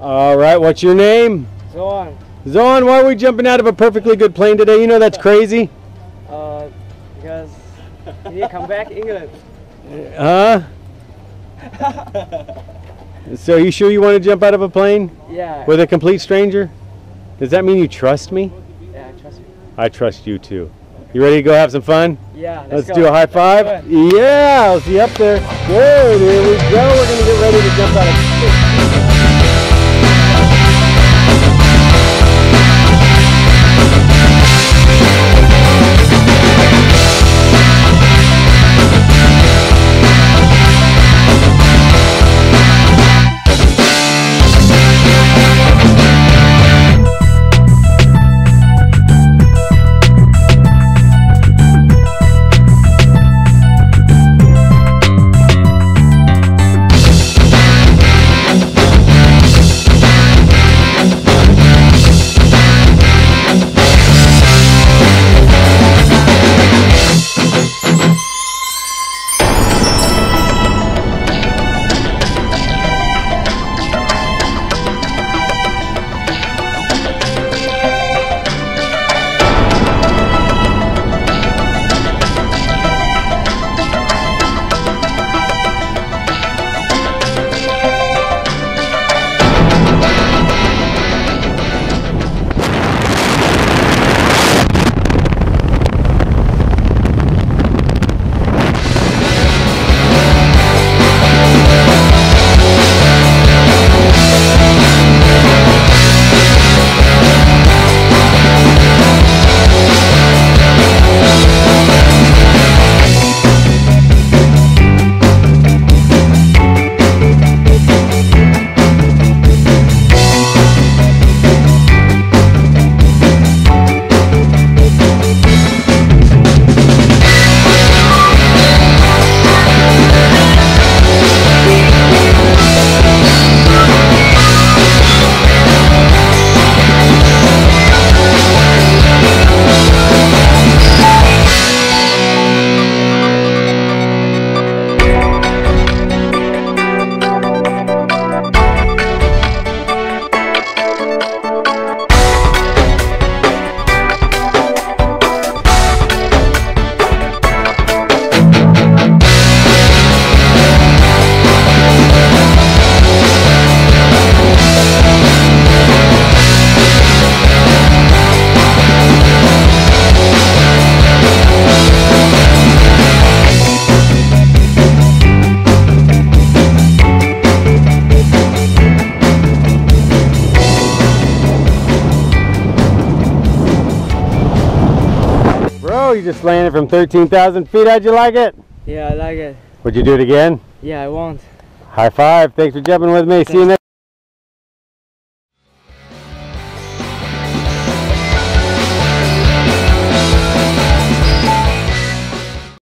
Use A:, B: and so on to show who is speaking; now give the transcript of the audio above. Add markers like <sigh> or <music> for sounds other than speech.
A: All right, what's your name?
B: Zoan.
A: Zoan, why are we jumping out of a perfectly good plane today? You know that's crazy.
B: Uh, because you need to come back England. <laughs>
A: Huh? <laughs> so are you sure you want to jump out of a plane
B: Yeah.
A: with a complete stranger? Does that mean you trust me?
B: yeah, trust me.
A: I trust you too. You ready to go have some fun?
B: Yeah, let's,
A: Let's do a high five. Yeah, I'll see you up there. Good, here we go. We're gonna get ready to jump out of Bro, you just landed from 13,000 feet. How'd you like it?
B: Yeah, I like it.
A: Would you do it again?
B: Yeah, I won't.
A: High five. Thanks for jumping with me. See you next